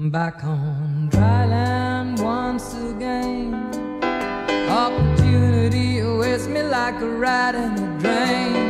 I'm back on dry land once again. Opportunity awaits me like a rat in a drain.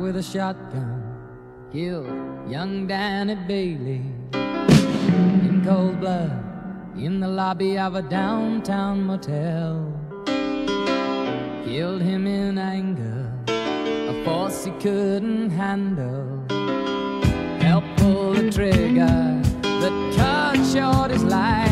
with a shotgun killed young Danny Bailey in cold blood in the lobby of a downtown motel. Killed him in anger, a force he couldn't handle. Helped pull the trigger that cut short his life.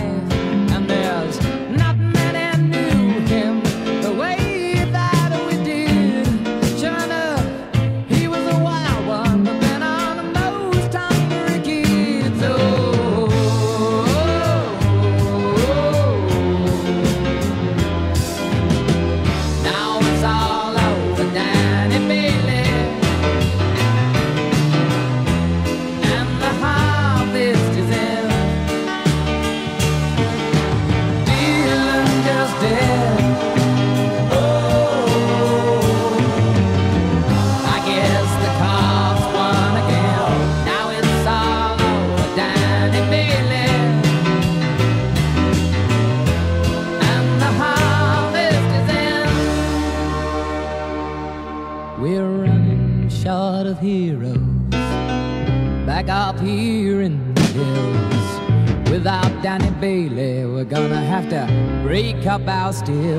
Break up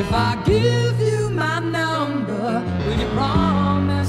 If I give you my number, will you promise?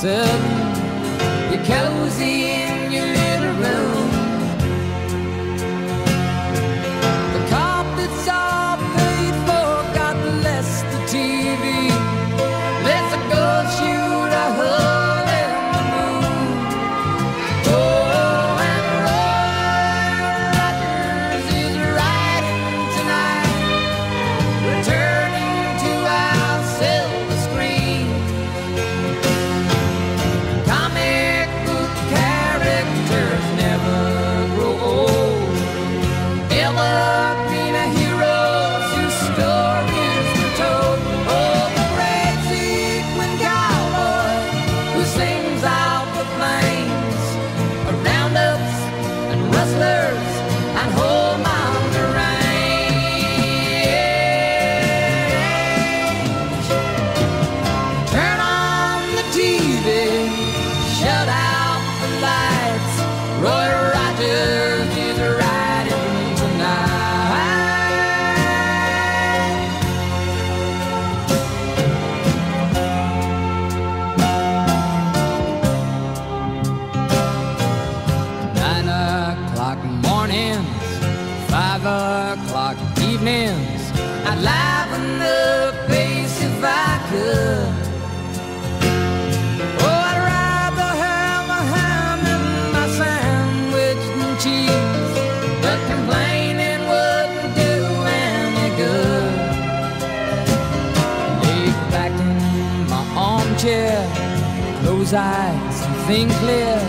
Thing's eyes think clear.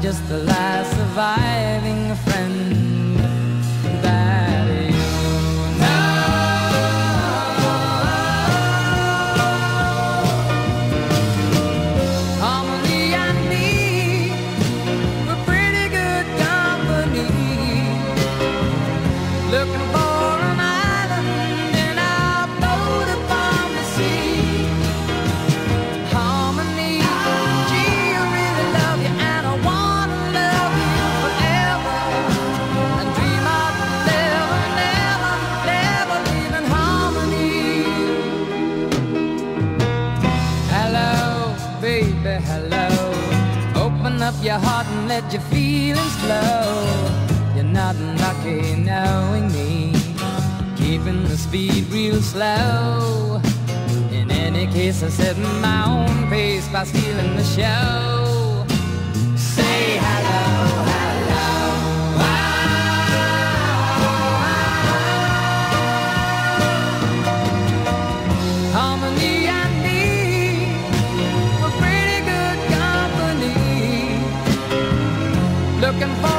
just the last surviving friend. You're not lucky knowing me. Keeping the speed real slow. In any case, I set my own pace by stealing the show. looking for